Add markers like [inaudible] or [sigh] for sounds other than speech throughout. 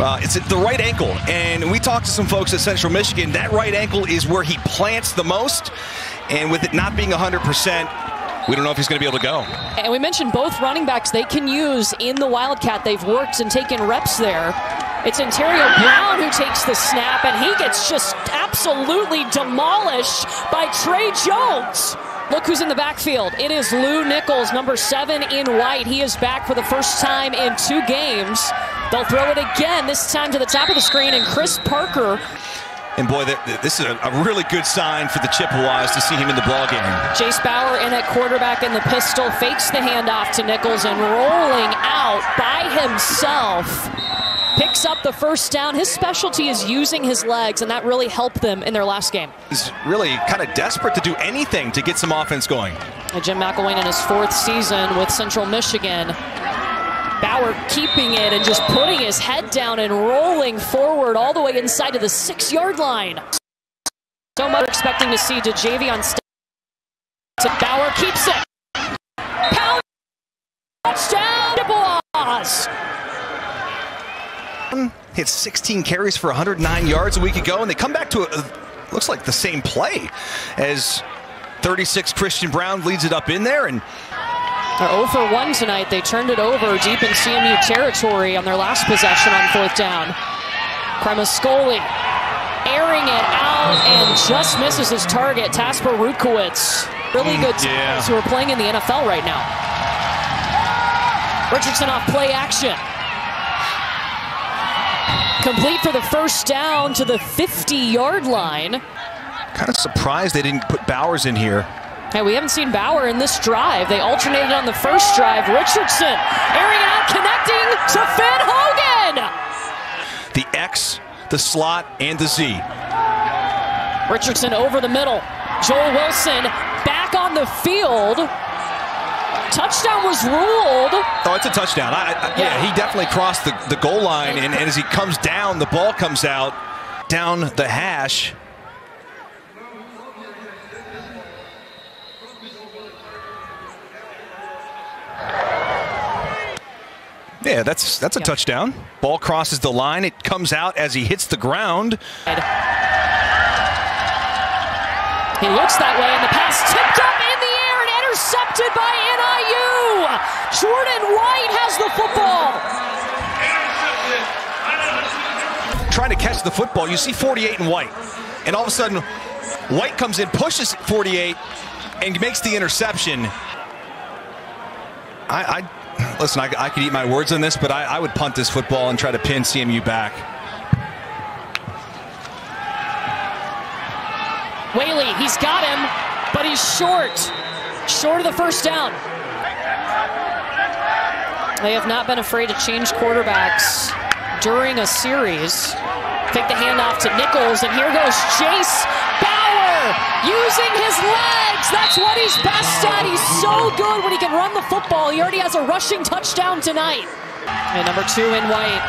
Uh, it's at the right ankle, and we talked to some folks at Central Michigan. That right ankle is where he plants the most, and with it not being 100%, we don't know if he's going to be able to go. And we mentioned both running backs they can use in the Wildcat. They've worked and taken reps there. It's Antario Brown who takes the snap, and he gets just absolutely demolished by Trey Jones. Look who's in the backfield. It is Lew Nichols, number seven in white. He is back for the first time in two games. They'll throw it again, this time to the top of the screen, and Chris Parker. And boy, this is a really good sign for the Chippewas to see him in the ball game. Jase Bauer in at quarterback in the pistol, fakes the handoff to Nichols and rolling out by himself picks up the first down. His specialty is using his legs, and that really helped them in their last game. He's really kind of desperate to do anything to get some offense going. Jim McElwain in his fourth season with Central Michigan. Bauer keeping it and just putting his head down and rolling forward all the way inside to the six-yard line. So much expecting to see to Javion Bauer keeps it. Pound touchdown to Boaz. Hit 16 carries for 109 yards a week ago, and they come back to a, looks like the same play as 36 Christian Brown leads it up in there and they're 0 for 1 tonight. They turned it over deep in CMU territory on their last possession on fourth down. Cremascoli airing it out and just misses his target. Tasper Rutkowitz. Really mm, good yeah. who are playing in the NFL right now. Richardson off play action. Complete for the first down to the 50-yard line. Kind of surprised they didn't put Bauer in here. Hey, we haven't seen Bauer in this drive. They alternated on the first drive. Richardson airing out, connecting to Finn Hogan. The X, the slot, and the Z. Richardson over the middle. Joel Wilson back on the field. Touchdown was ruled. Oh, it's a touchdown. I, I, yeah. yeah. he definitely crossed the, the goal line, and, and as he comes down, the ball comes out down the hash. Yeah, that's that's a yeah. touchdown. Ball crosses the line. It comes out as he hits the ground. He looks that way, and the pass tipped up in the air and intercepted by NIU. Jordan White has the football. Trying to catch the football, you see 48 and White, and all of a sudden, White comes in, pushes 48, and makes the interception. I, I listen. I, I, could eat my words on this, but I, I would punt this football and try to pin CMU back. Waylee, he's got him, but he's short. Short of the first down. They have not been afraid to change quarterbacks during a series. Take the handoff to Nichols, and here goes Jase Bauer using his legs. That's what he's best at. He's so good when he can run the football. He already has a rushing touchdown tonight. And number two in white.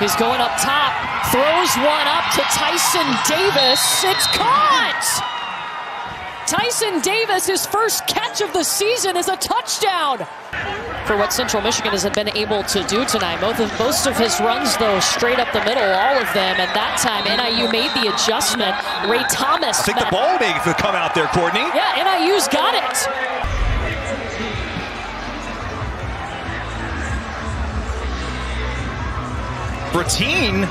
He's going up top, throws one up to Tyson Davis. It's caught! Tyson Davis, his first catch of the season is a touchdown. For what Central Michigan hasn't been able to do tonight. Most of, most of his runs, though, straight up the middle, all of them. And that time, NIU made the adjustment. Ray Thomas. I think the ball may have come out there, Courtney. Yeah, NIU's got it. Bratine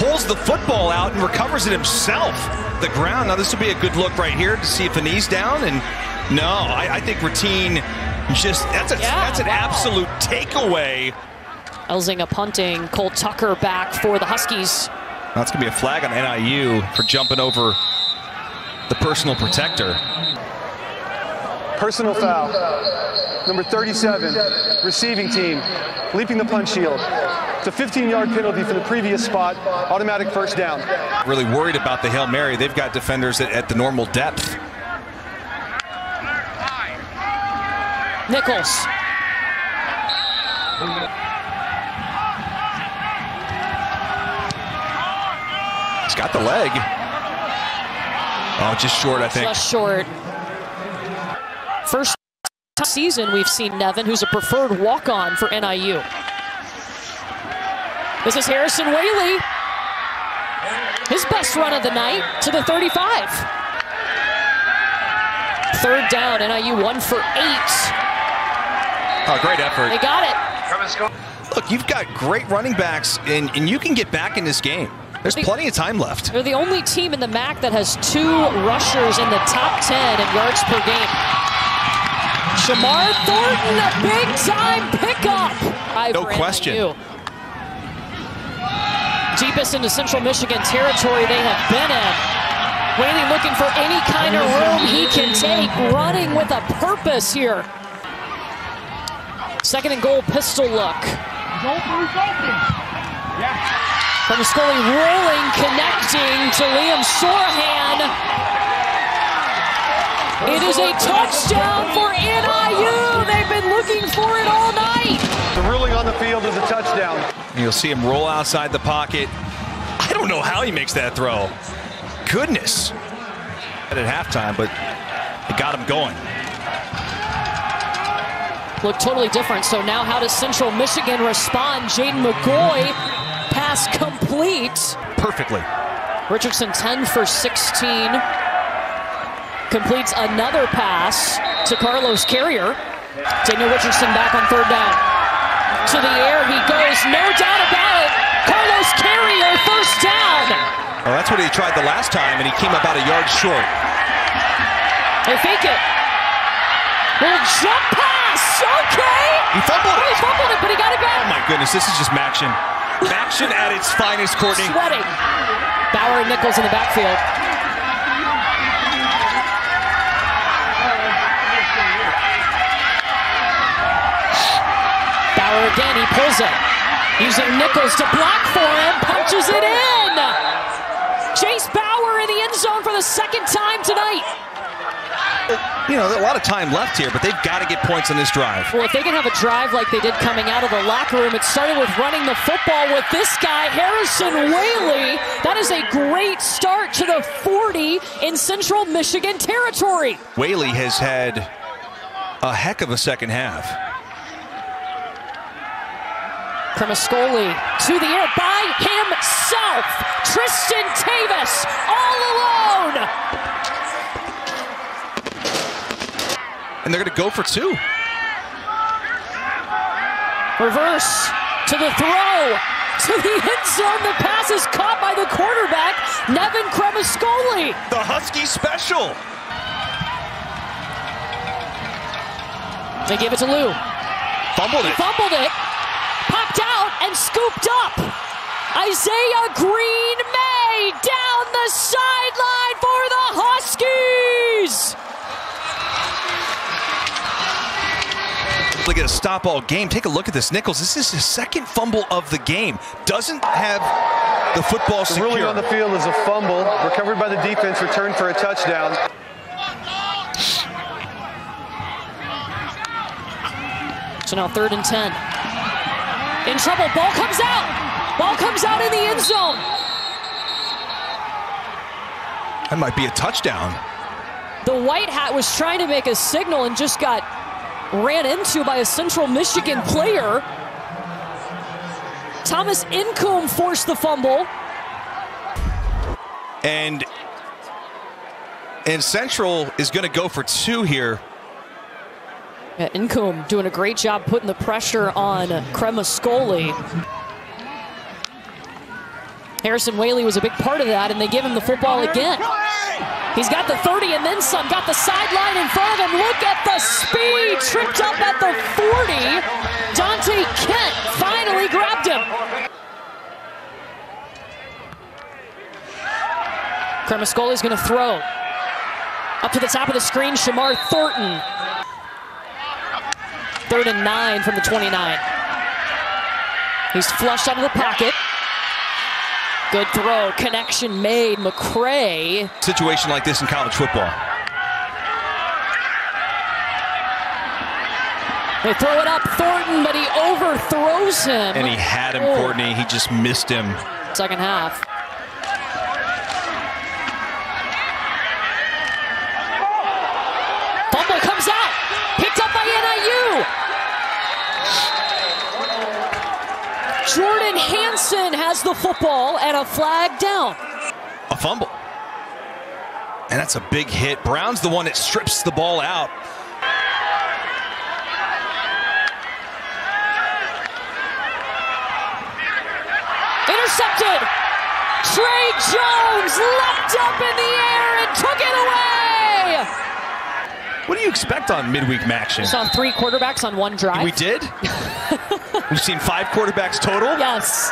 pulls the football out and recovers it himself. The ground. Now this will be a good look right here to see if the knee's down. And no, I, I think Ratine just that's a yeah, that's an wow. absolute takeaway. Elzinga punting. Cole Tucker back for the Huskies. That's gonna be a flag on NIU for jumping over the personal protector. Personal foul. Number 37, receiving team, leaping the punch shield. It's a 15-yard penalty for the previous spot, automatic first down. Really worried about the Hail Mary. They've got defenders at, at the normal depth. Nichols. He's got the leg. Oh, just short, I think. Just short. First season we've seen Nevin, who's a preferred walk-on for NIU. This is Harrison Waylee. His best run of the night to the 35. Third down, NIU one for eight. Oh, great effort. They got it. Look, you've got great running backs, and, and you can get back in this game. There's plenty of time left. They're the only team in the MAC that has two rushers in the top 10 in yards per game. Shamar Thornton, a big time pickup. No question. NIU. Deepest into Central Michigan territory they have been in. Waylee looking for any kind of room he can take, running with a purpose here. Second and goal pistol look. Cremascoli rolling, connecting to Liam Sorahan. It is a touchdown for NIU. They've been looking for it all night. The ruling on the field is a touchdown. You'll see him roll outside the pocket. I don't know how he makes that throw. Goodness. At halftime, but it got him going. Look totally different. So now how does Central Michigan respond? Jaden McGoy, pass complete. Perfectly. Richardson 10 for 16. Completes another pass to Carlos Carriere. Daniel Richardson back on third down. To the air he goes, no doubt about it. Carlos Carriere, first down. Well, that's what he tried the last time, and he came about a yard short. They fake it. Little jump pass. He fumbled Oh, he fumbled it, but he got it Oh my goodness, this is just MACtion. MACtion at its finest, Courtney. Sweating. Bauer and Nichols in the backfield. Bauer again, he pulls it. Using Nichols to block for him, punches it in. Jase Bauer in the end zone for the second time tonight. You know, a lot of time left here, but they've got to get points on this drive. Well, if they can have a drive like they did coming out of the locker room, it started with running the football with this guy, Harrison Waylee. That is a great start to the 40 in Central Michigan territory. Waylee has had a heck of a second half. Cremascoli to the air by himself. Tristan Tavis all alone. And they're going to go for two. Reverse to the throw. To the end zone. The pass is caught by the quarterback, Nevin Cremascoli. The Husky special. They give it to Lew. Fumbled it. Fumbled it. Popped out and scooped up. Isaiah Green May down the sideline for the Huskies. Look at a stop all game. Take a look at this. Nichols, this is his second fumble of the game. Doesn't have the football The ruling secure. on the field is a fumble, recovered by the defense, returned for a touchdown. So now third and 10. In trouble. Ball comes out. Ball comes out in the end zone. That might be a touchdown. The white hat was trying to make a signal and just got ran into by a Central Michigan player. Thomas Incoom forced the fumble. And and Central is going to go for two here. Yeah, Incoom doing a great job putting the pressure on Cremascoli. Harrison Waylee was a big part of that, and they give him the football again. He's got the 30 and then some, got the sideline in front of him. Look at the speed, tripped up at the 40. Dante Kent finally grabbed him. Cremascoli's going to throw. Up to the top of the screen, Shamar Thornton. Third and nine from the 29. He's flushed out of the pocket. Good throw, connection made. McCray Situation like this in college football. They throw it up, Thornton, but he overthrows him. And he had him, Oh. Courtney. He just missed him. Second half. Fumble comes out, picked up by NIU. Jordan Hanson has the football and a flag down. A fumble. And that's a big hit. Brown's the one that strips the ball out. Intercepted. Trey Jones leapt up in the air and took it away. What do you expect on midweek action? Saw three quarterbacks on one drive. We did. [laughs] We've seen five quarterbacks total. Yes.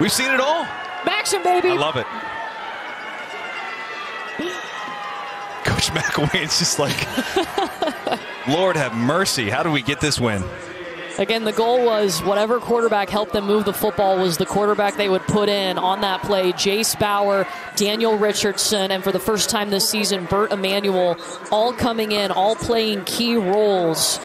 We've seen it all. Action, baby. I love it. Coach McElwain's just like, [laughs] Lord have mercy. How do we get this win? Again, the goal was whatever quarterback helped them move the football was the quarterback they would put in on that play. Jase Bauer, Daniel Richardson, and for the first time this season, Bert Emanuel, all coming in, all playing key roles.